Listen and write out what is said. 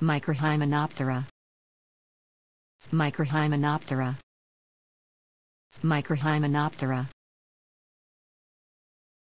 Microhymenoptera. Microhymenoptera. Microhymenoptera.